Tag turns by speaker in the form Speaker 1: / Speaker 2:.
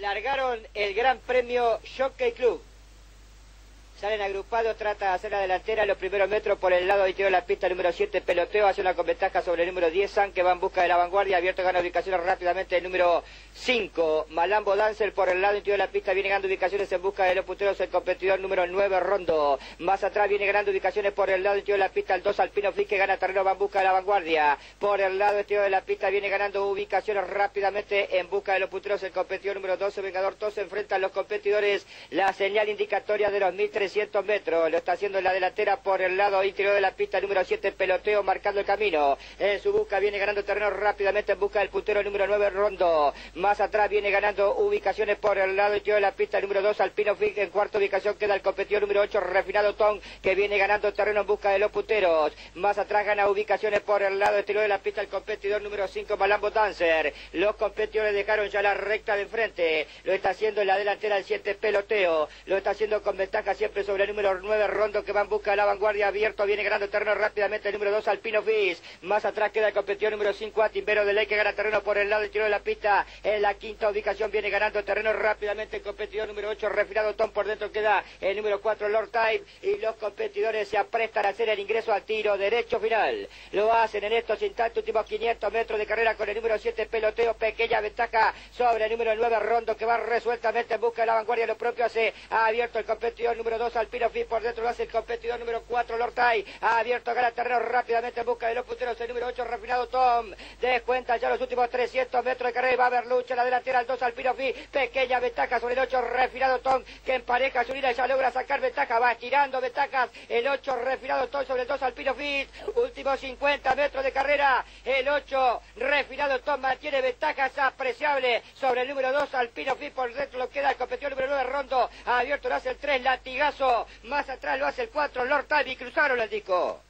Speaker 1: largaron el Gran Premio Jockey Club. Salen agrupados, trata de hacer la delantera los primeros metros por el lado de la pista número 7, peloteo, hace una ventaja sobre el número 10, San, que va en busca de la vanguardia, abierto gana ubicaciones rápidamente el número 5, Malambo Dancer por el lado de la pista, viene ganando ubicaciones en busca de los puteros, el competidor número 9, Rondo, más atrás viene ganando ubicaciones por el lado de la pista, el 2, Alpino Flick, que gana terreno, va en busca de la vanguardia, por el lado de la pista, viene ganando ubicaciones rápidamente en busca de los puteros, el competidor número 12, Vengador, todos se enfrentan los competidores, la señal indicatoria de los 1300 metros, lo está haciendo en la delantera por el lado interior de la pista número 7, peloteo marcando el camino. En su busca viene ganando terreno rápidamente en busca del puntero número 9, Rondo. Más atrás viene ganando ubicaciones por el lado interior de la pista número 2, Alpino Fig. En cuarta ubicación queda el competidor número 8, Refinado Tom, que viene ganando terreno en busca de los punteros. Más atrás gana ubicaciones por el lado exterior de la pista el competidor número 5, Malambo Dancer. Los competidores dejaron ya la recta de enfrente. Lo está haciendo en la delantera el 7, peloteo. Lo está haciendo con ventaja siempre sobre el número 9, Rondo, que va en busca de la vanguardia abierto. Viene ganando terreno rápidamente el número 2, Alpino Fis. Más atrás queda el competidor número 5, Atimbero de Ley, que gana terreno por el lado interior de la pista. En la quinta ubicación viene ganando terreno rápidamente el competidor número 8, Refinado Tom. Por dentro queda el número 4, Lord Type. Y los competidores se aprestan a hacer el ingreso al tiro derecho final. Lo hacen en estos instantes, últimos 500 metros de carrera con el número 7, Peloteo. Pequeña ventaja sobre el número 9, Rondo, que va resueltamente en busca de la vanguardia. Lo propio hace ha abierto el competidor número 2, Alpino Fis por dentro lo hace el competidor número 4, Lortay. Ha abierto gana terreno rápidamente en busca de los punteros. El número 8, Refinado Tom. Descuenta ya los últimos 300 metros de carrera y va a haber lucha en la delantera. El 2, Alpino Fi. Pequeña ventaja sobre el 8, Refinado Tom. Que empareja su línea y ya logra sacar ventaja. Va tirando ventajas. El 8, Refinado Tom sobre el 2, Alpino Fit. Últimos 50 metros de carrera. El 8, Refinado Tom mantiene ventajas apreciables sobre el número 2, Alpino Fit. Por dentro lo queda el competidor número 9, Rondo. Ha abierto, lo hace el 3, Latigazo. Más atrás lo hace el 4, Lord Tavi, cruzaron el disco.